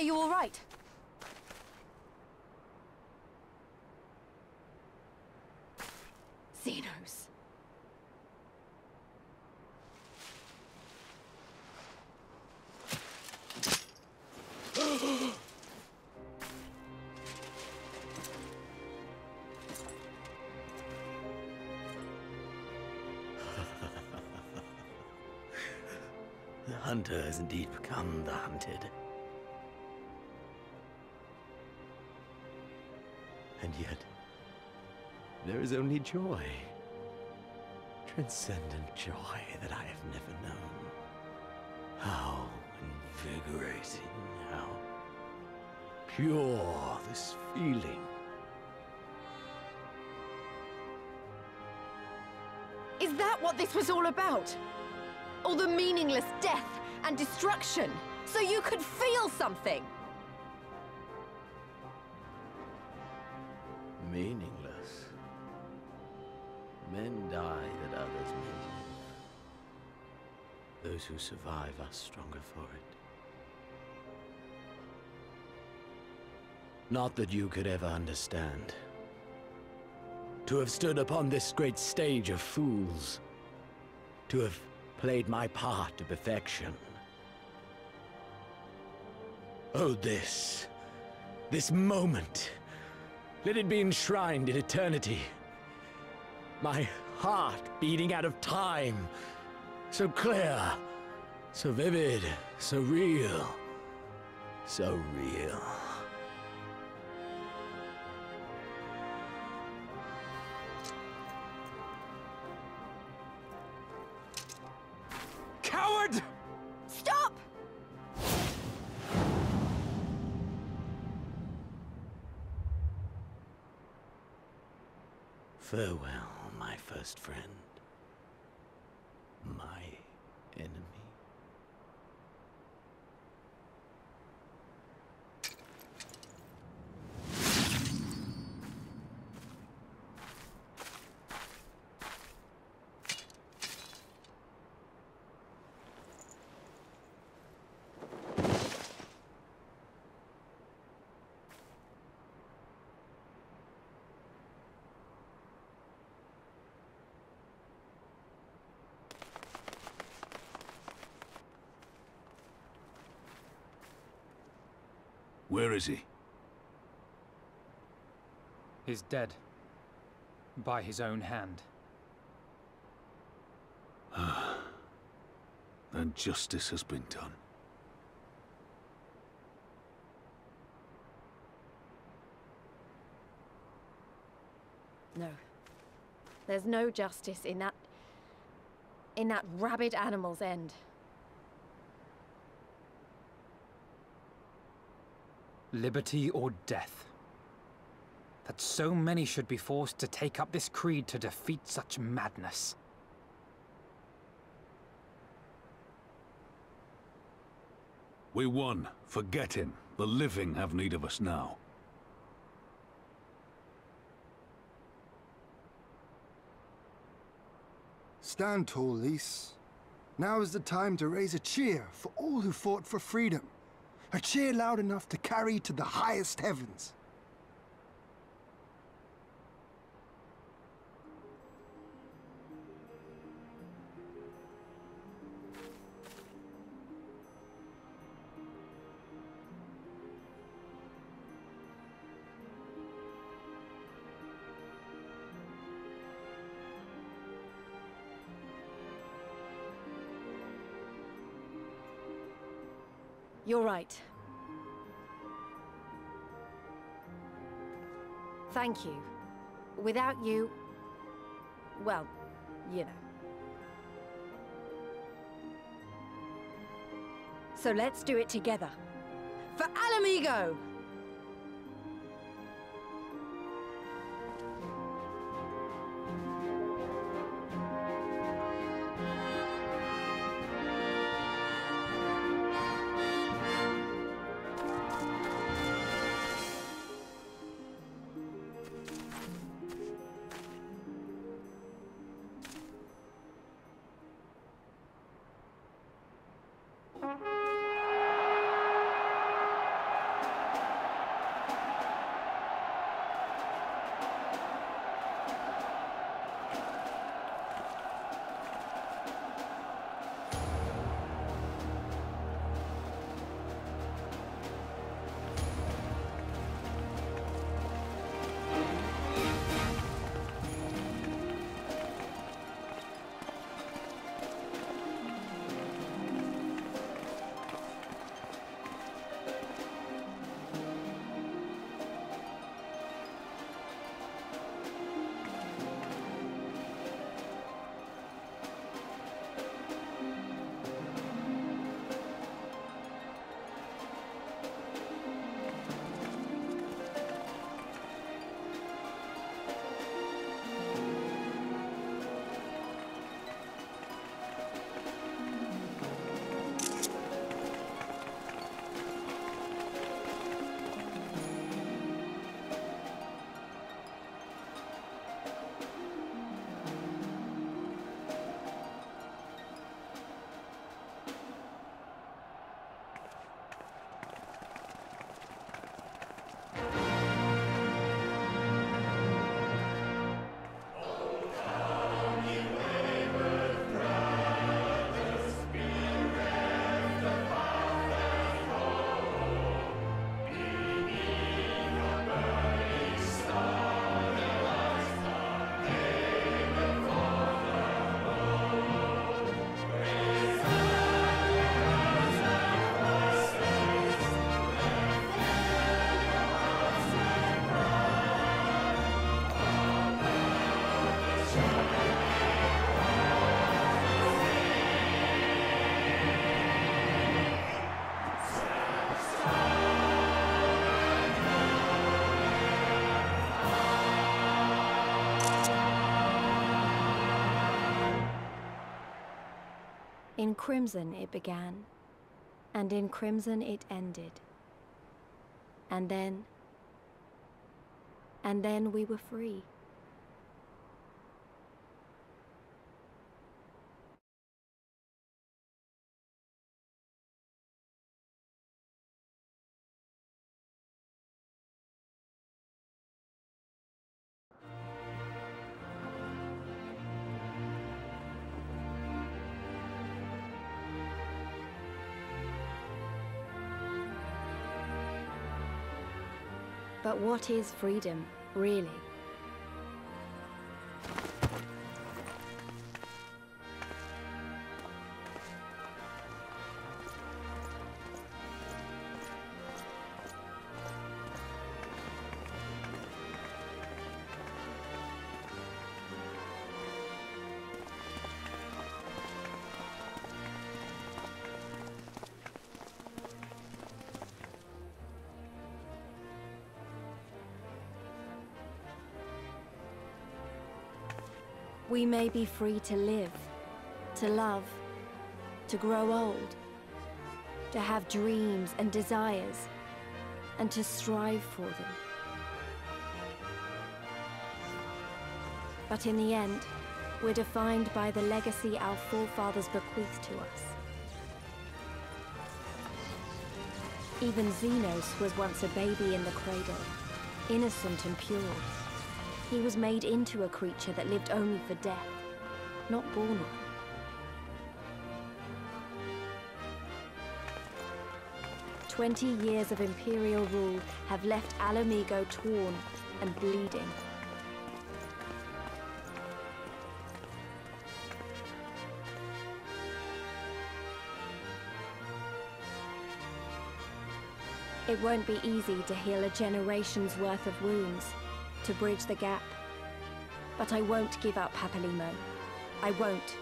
Are you all right? Zenos. The hunter has indeed become the hunted. There is only joy. Transcendent joy that I have never known. How invigorating, how pure this feeling. Is that what this was all about? All the meaningless death and destruction? So you could feel something? Who survive are stronger for it. Not that you could ever understand. To have stood upon this great stage of fools. To have played my part to perfection. Oh, this. This moment. Let it be enshrined in eternity. My heart beating out of time. So clear, so vivid, so real. So real. Coward! Stop! Farewell, my first friend. My enemy. Where is he? He's dead. By his own hand. Then justice has been done. No. There's no justice in that... in that rabid animal's end. Liberty or death. That so many should be forced to take up this creed to defeat such madness. We won. Forget him. The living have need of us now. Stand tall, Lyse. Now is the time to raise a cheer for all who fought for freedom. A cheer loud enough to carry to the highest heavens. You're right. Thank you. Without you... Well, you know. So let's do it together. For Ala Mhigo! In crimson it began, and in crimson it ended. And then. And then we were free. But what is freedom, really? We may be free to live, to love, to grow old, to have dreams and desires, and to strive for them. But in the end, we're defined by the legacy our forefathers bequeathed to us. Even Zenos was once a baby in the cradle, innocent and pure. He was made into a creature that lived only for death, not born. Twenty years of Imperial rule have left Ala Mhigo torn and bleeding. It won't be easy to heal a generation's worth of wounds, to bridge the gap. But I won't give up, Papalymo. I won't.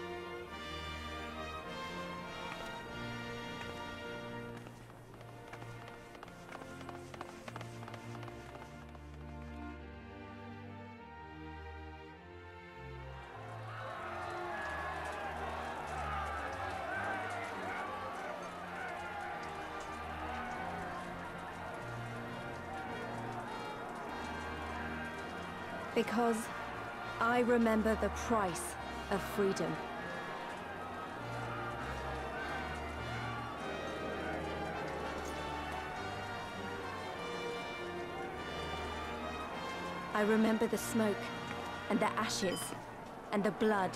Because I remember the price of freedom. I remember the smoke, and the ashes, and the blood.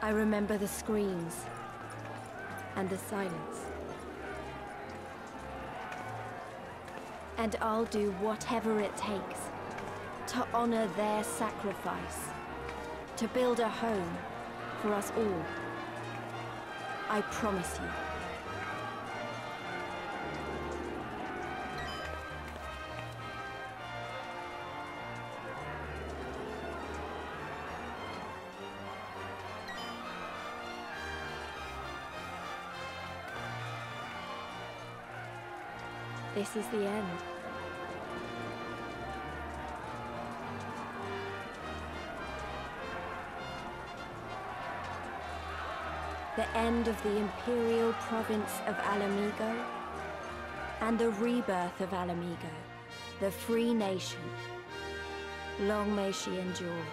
I remember the screams, and the silence. And I'll do whatever it takes to honor their sacrifice, to build a home for us all. I promise you. This is the end. End of the Imperial province of Ala Mhigo, and the rebirth of Ala Mhigo, the free nation. Long may she endure.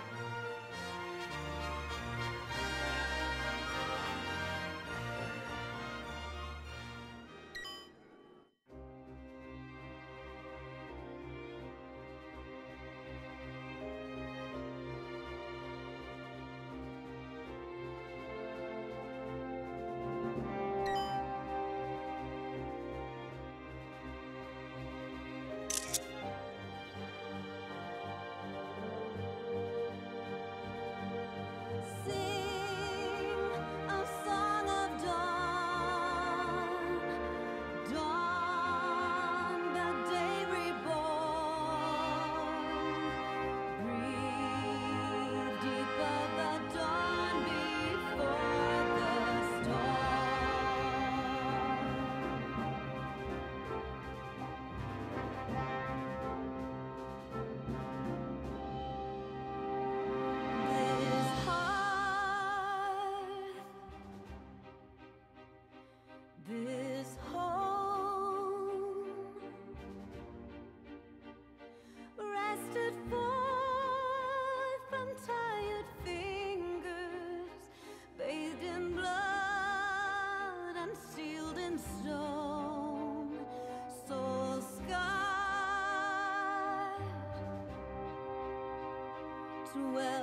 Twelvefold.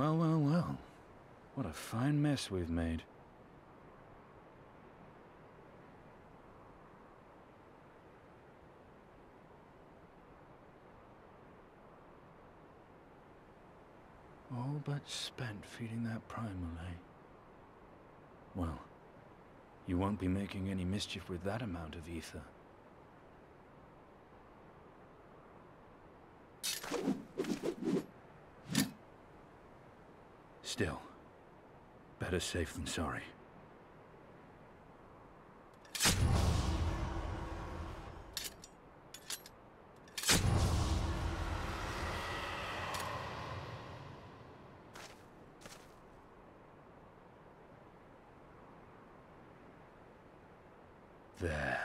Well, well, well. What a fine mess we've made. All but spent feeding that primal, eh? Well, you won't be making any mischief with that amount of ether. Still, better safe than sorry. There.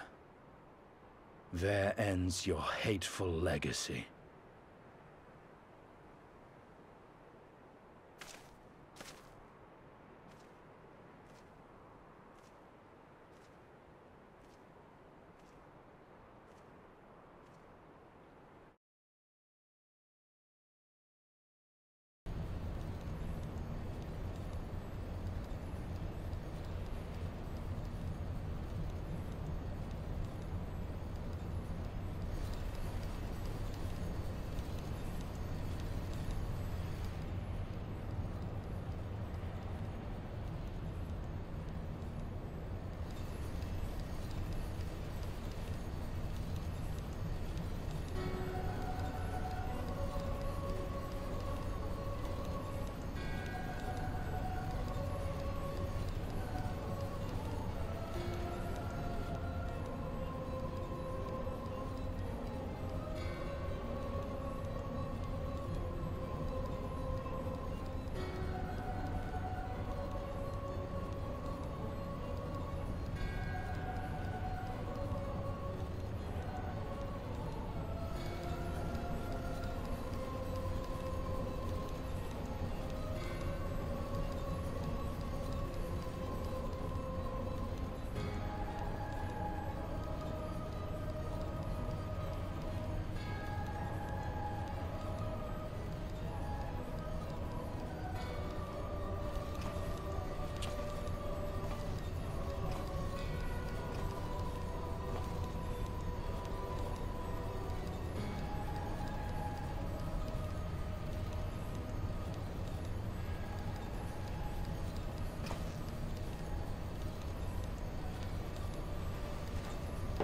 There ends your hateful legacy.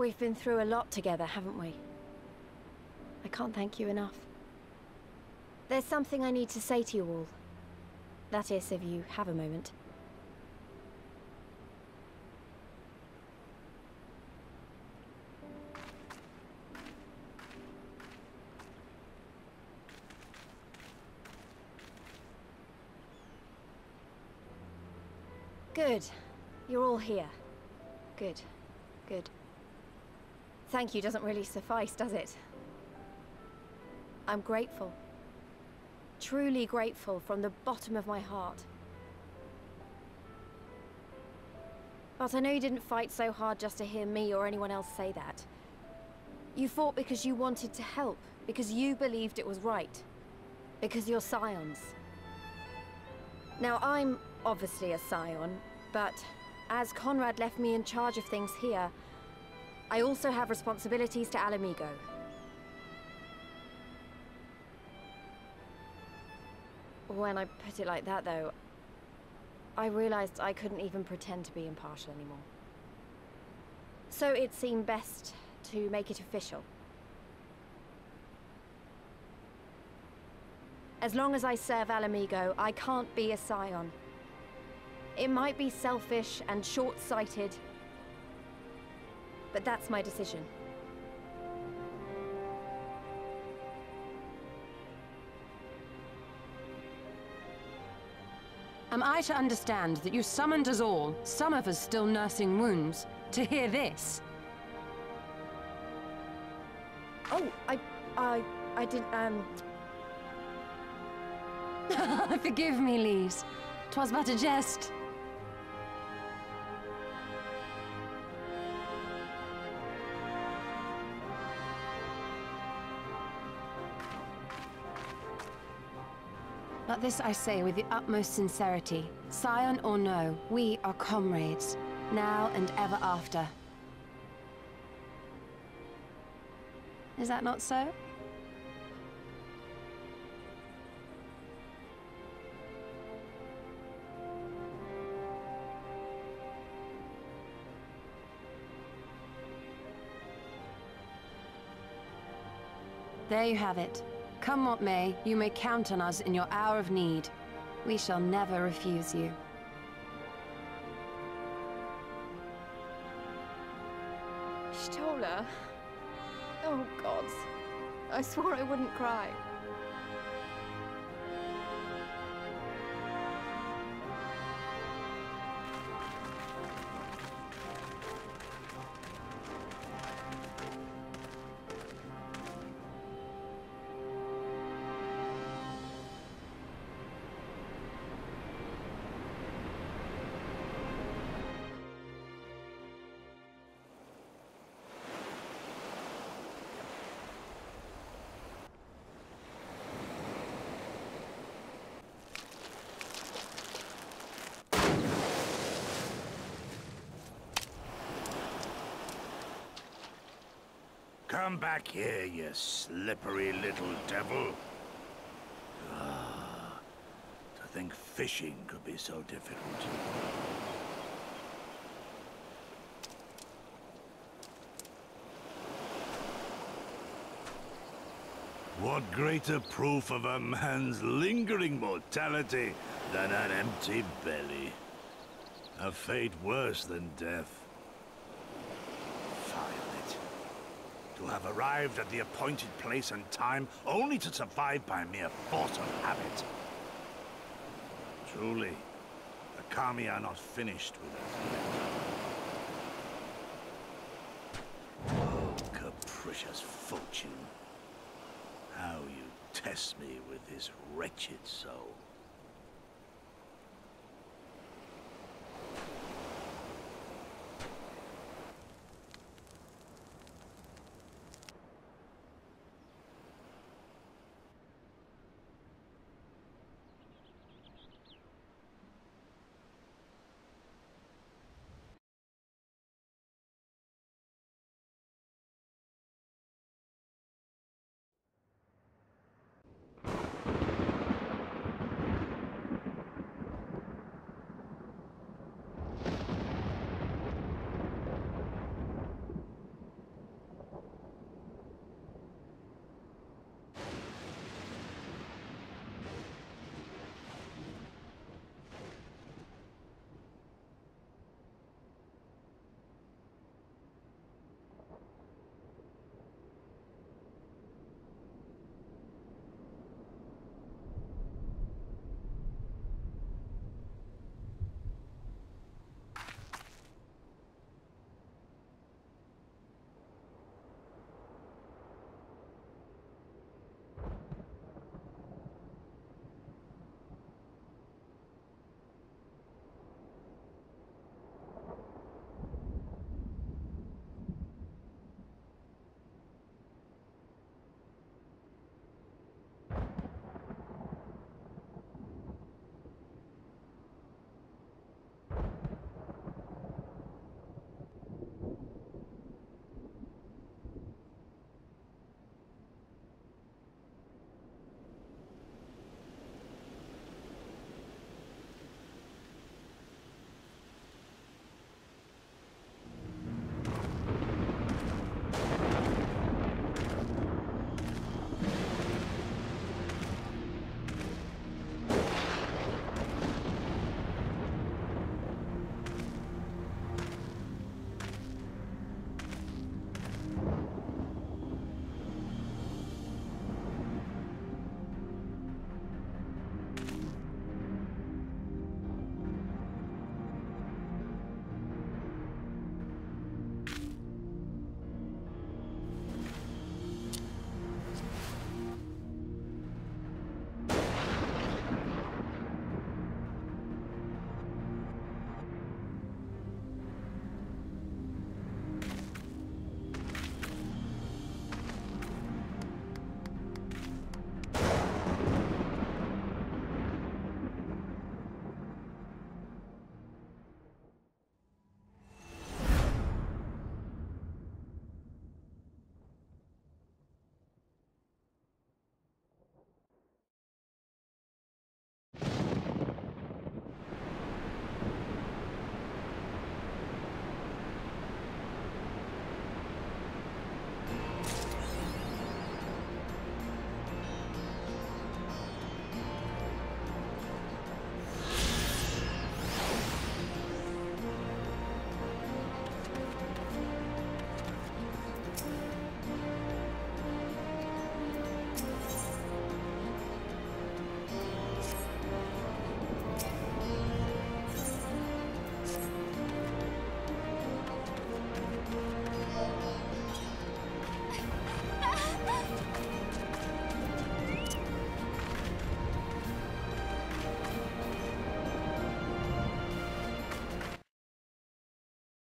We've been through a lot together, haven't we? I can't thank you enough. There's something I need to say to you all. That is, if you have a moment. Good. You're all here. Good. Good. Thank you doesn't really suffice, does it? I'm grateful. Truly grateful from the bottom of my heart. But I know you didn't fight so hard just to hear me or anyone else say that. You fought because you wanted to help, because you believed it was right. Because you're Scions. Now, I'm obviously a Scion, but as Conrad left me in charge of things here, I also have responsibilities to Ala Mhigo. When I put it like that, though, I realized I couldn't even pretend to be impartial anymore. So it seemed best to make it official. As long as I serve Ala Mhigo, I can't be a Scion. It might be selfish and short-sighted, but that's my decision. Am I to understand that you summoned us all, some of us still nursing wounds, to hear this? Oh, I... I... I didn't, um... Forgive me, Lyse. Twas but a jest. But this I say with the utmost sincerity. Scion or no, we are comrades, now and ever after. Is that not so? There you have it. Come what may, you may count on us in your hour of need. We shall never refuse you. Stola? Oh, gods. I swore I wouldn't cry. Come back here, you slippery little devil. Ah, to think fishing could be so difficult. What greater proof of a man's lingering mortality than an empty belly? A fate worse than death. Violet. To have arrived at the appointed place and time only to survive by mere force of habit. Truly, the Kami are not finished with us yet. Oh, capricious fortune. How you test me with this wretched soul.